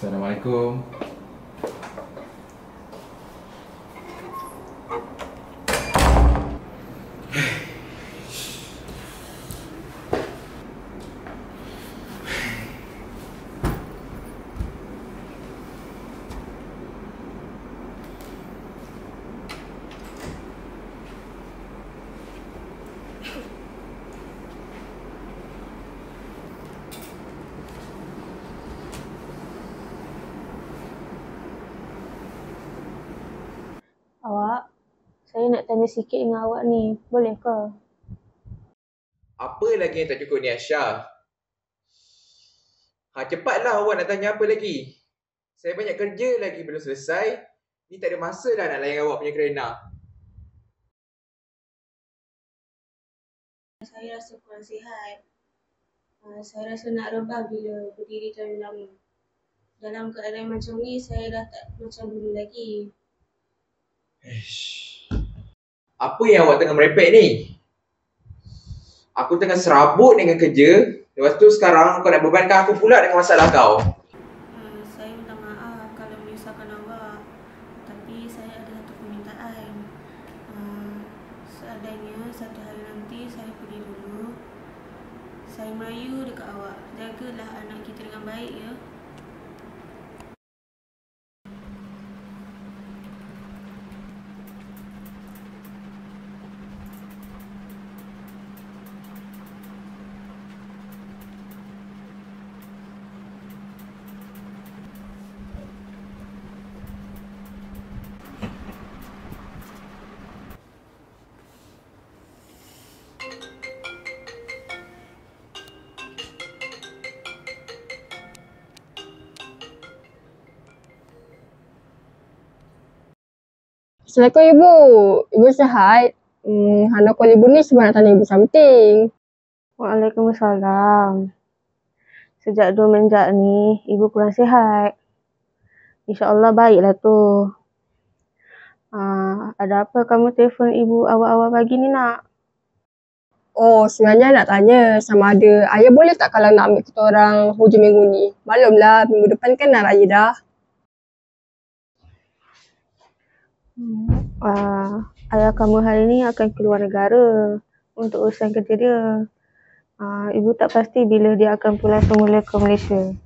Assalamualaikum. Awak, saya nak tanya sikit dengan awak ni. Boleh ke? Apa lagi yang tak cukup ni Aisyah? Ha, cepatlah awak nak tanya apa lagi. Saya banyak kerja lagi belum selesai. Ni tak ada masa dah nak layan awak punya kerena. Saya rasa kurang sihat. Uh, saya rasa nak rebah bila berdiri terlalu lama. Dalam keadaan macam ni, saya dah tak macam dulu lagi. Ish. Apa yang awak tengah merepek ni? Aku tengah serabut dengan kerja. Lepas tu sekarang kau nak bebankan aku pula dengan masalah kau. Assalamualaikum Ibu. Ibu sihat? Hmm, Hana call Ibu ni sebab nak tanya Ibu something. Waalaikumsalam. Sejak dua menjak ni, ibu kurang sihat. InsyaAllah baiklah tu. Ah, ada apa kamu telefon ibu awal-awal pagi ni nak? Oh, sebenarnya nak tanya sama ada ayah boleh tak kalau nak ambil kita orang hujung minggu ni? Maklumlah, minggu depan kan nak raya dah. Ah, ayah kamu hari ni akan keluar negara untuk urusan kerja dia. Ah, ibu tak pasti bila dia akan pulang semula ke Malaysia.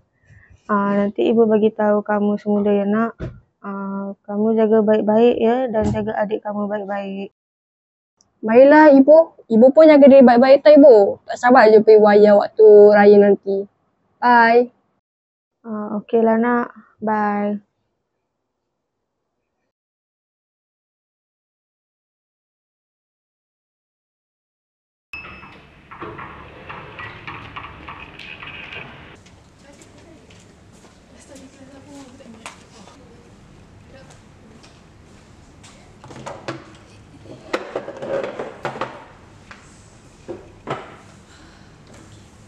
Ah, nanti ibu bagi tahu kamu semula ya nak. Ah, kamu jaga baik-baik ya dan jaga adik kamu baik-baik. Baiklah Ibu. Ibu pun jaga diri baik-baik tau Ibu. Tak sabar je pergi wayang waktu raya nanti. Bye. Ah, okeylah nak. Bye.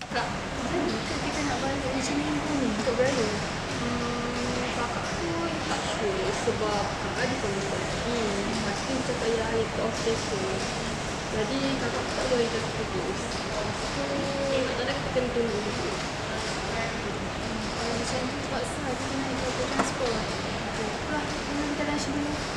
Kak, jadi kan kita nak balik macam minggu ni untuk beraya? Hmm, kakak tu tak sure sebab kakak ada komunikasi. Pasti macam tak payah air ke off station. Jadi kakak tak tahu air kakak putus. So, nak tak ada kita kena tunggu dulu. Kalau macam tu terpaksa kita naik public transport. Okay, lah, dengan kita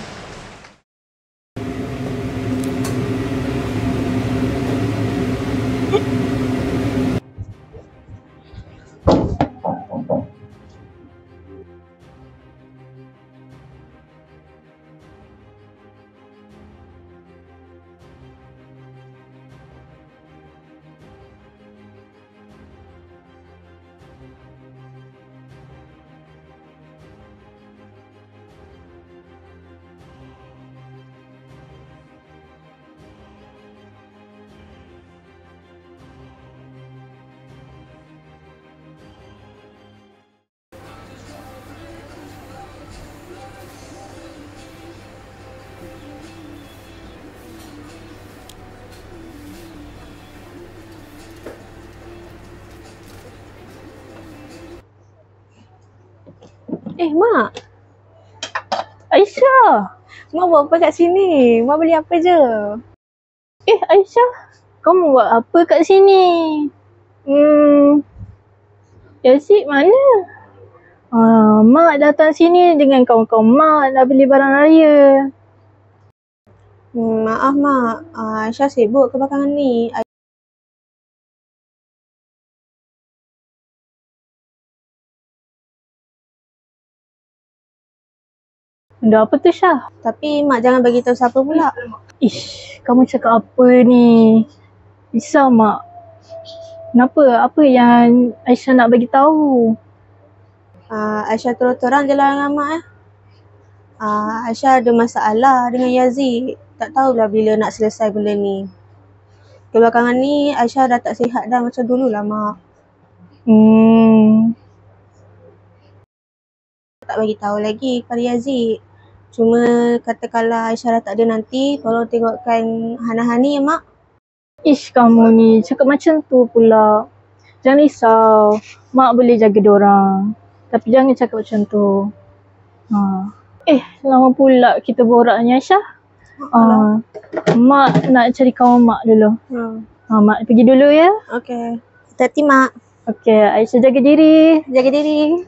Eh, Mak. Aisyah. Mak buat apa kat sini? Mak beli apa je? Eh, Aisyah. Kamu buat apa kat sini? Hmm. Yasid mana? Ah, mak datang sini dengan kawan-kawan mak nak beli barang raya. Hmm, maaf mak, uh, Aisyah sibuk kebelakangan ni. Benda apa tu Syah? Tapi mak jangan bagi tahu siapa pula. Ish, kamu cakap apa ni? Risau mak. Kenapa? Apa yang Aisyah nak bagi tahu? Uh, Aisyah terang-terang je lah dengan mak eh. Uh, Aisyah ada masalah dengan Yazid. Tak tahulah bila nak selesai benda ni. Kebelakangan ni Aisyah dah tak sihat dah macam dulu lah mak. Hmm, Tak bagi tahu lagi kepada Yazid. Cuma kata kalau Aisyah tak ada nanti, tolong tengokkan Hana-Hani ya mak. ish kamu ni cakap macam tu pula. Jangan risau. Mak boleh jaga diorang. Tapi jangan cakap macam tu. Ha. Eh, lama pula kita borak ni Aisyah. Ah, mak nak cari kawan mak dulu. Hmm. Ha, mak pergi dulu ya. Okay. Hati-hati mak. Okey, Aisyah jaga diri. Jaga diri.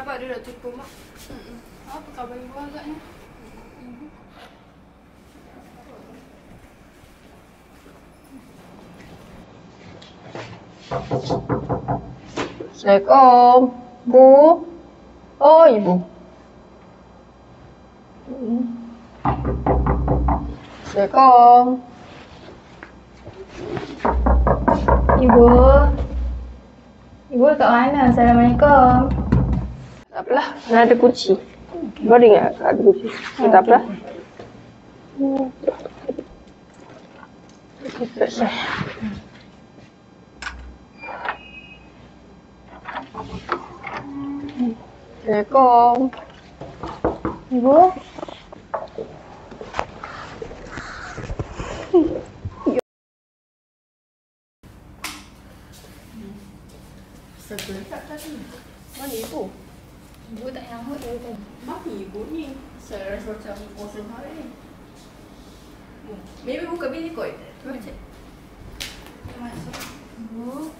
Sabar dia nak jumpa mak. Apa khabar ibu agaknya? Assalamualaikum. Bu. Oh, ibu. Assalamualaikum. Ibu. Ibu kat mana? Assalamualaikum. Tak apalah, mana ada kunci. Baru ingat ada kunci. Okay, tak. Okay, selesai. Assalamualaikum. Ibu. Mana ibu? Ibu tak nyamuk dari tadi. Mana ibu ni? Saya rasa macam kosong hari ni. Hmm. Maybe buka bilik kot. Cuba cek. Masuk. Ibu.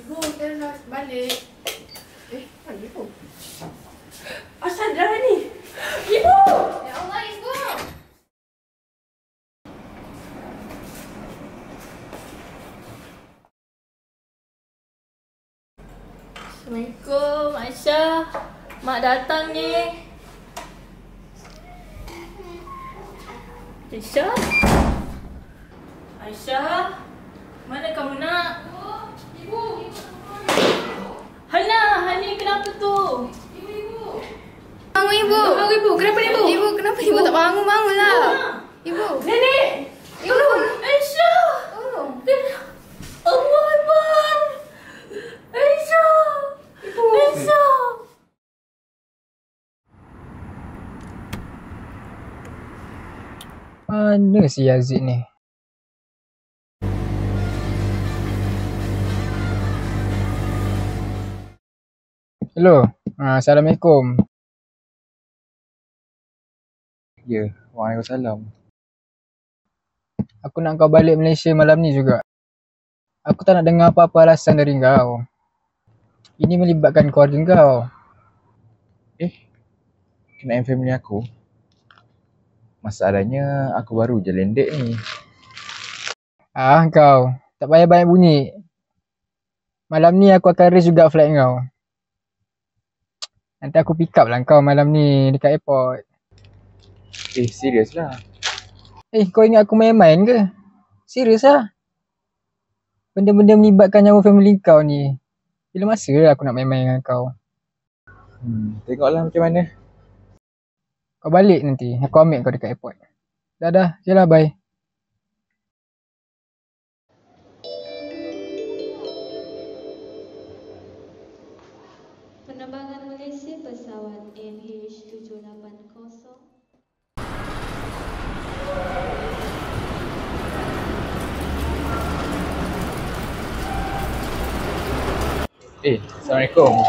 Ibu, saya dah balik. Eh, mana ibu? Asal dah ni? Ibu! Ya Allah, ibu! Assalamualaikum Aisyah. Mak datang ni. Aisyah? Aisyah? Mana kamu nak? Ibu! Hana, Kenapa tu? Bangun ibu! Bangun ibu! Kenapa ni ibu? Ibu, kenapa ibu tak bangun? Bangunlah! Ibu! Nenek! Ibu! Aisyah! Tolong! Allah Akbar! Aisyah! Ibu! Aisyah! Mana si Yazid ni? Hello. Ha, Assalamualaikum. Ya, Waalaikumsalam. Aku nak kau balik Malaysia malam ni juga. Aku tak nak dengar apa-apa alasan dari kau. Ini melibatkan keluarga kau. Eh, kenaan family aku. Masalahnya aku baru je landed ni. Ah kau, tak payah banyak bunyi. Malam ni aku akan raise juga flight kau. Nanti aku pick up lah kau malam ni dekat airport. Eh, serius lah. Eh, kau ingat aku main-main ke? Serius lah. Benda-benda melibatkan nyawa family kau ni. Bila masa lah aku nak main-main dengan kau? Hmm, tengoklah macam mana. Kau balik nanti. Aku ambil kau dekat airport. Dah dah. Okay lah, bye. Penerbangan pesawat MH780 Eh, Assalamualaikum.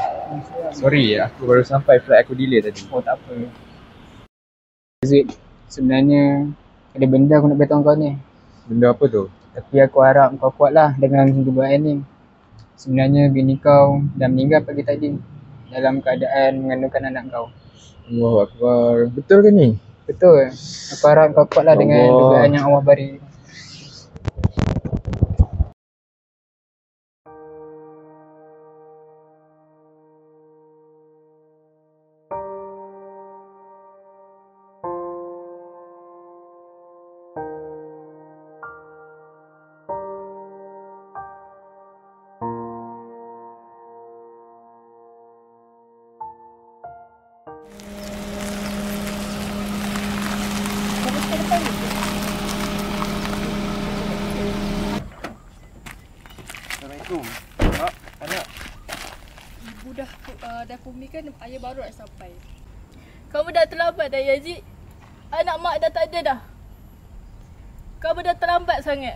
Sorry, aku baru sampai flight aku delay tadi. Oh, tak apa. Zid, sebenarnya ada benda aku nak beritahu kau ni. Benda apa tu? Tapi aku harap kau kuat lah dengan dugaan ni. Sebenarnya bini kau dah meninggal pagi tadi dalam keadaan mengandungkan anak kau. Allahu Akbar. Betul ke ni? Betul. Aku harap kau kuat lah dengan dugaan yang Allah beri. Dah kumikan ayah baru nak sampai. Kamu dah terlambat dah Yazid. Anak mak dah tak ada dah. Kamu dah terlambat sangat.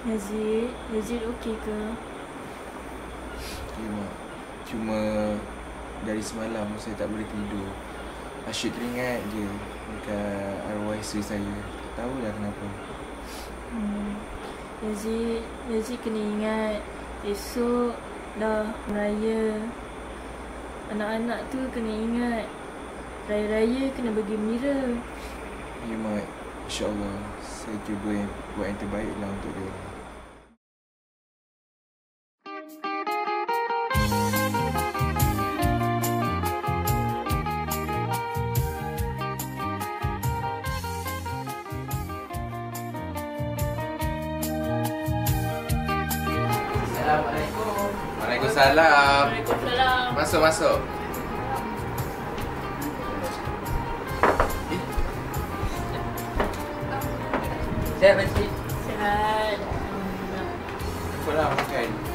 Yazid, Yazid okey ke? Okay, Mak. Cuma dari semalam saya tak boleh tidur. Asyik teringat je dekat arwah isteri saya. Tak tahulah kenapa. Hmm. Yazid, Yazid kena ingat esok dah raya. Anak-anak tu kena ingat raya-raya kena bagi mira. Ya, Mak. InsyaAllah saya cuba buat yang terbaik lah untuk dia. Waalaikumsalam. Waalaikumsalam. Masuk, masuk. Siap, Encik. Sihat. Apa lah makan?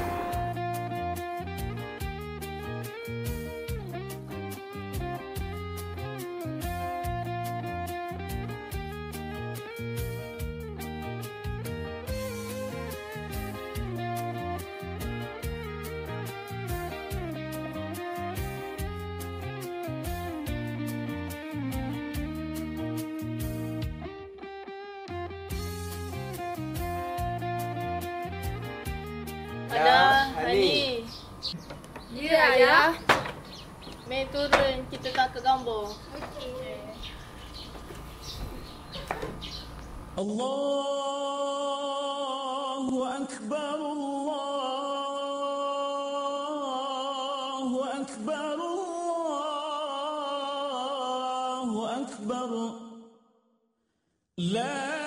Ya, ya. ya. Mei turun, kita tak ke gambar. Okey. Allahu akbar Allahu akbar Allahu akbar. La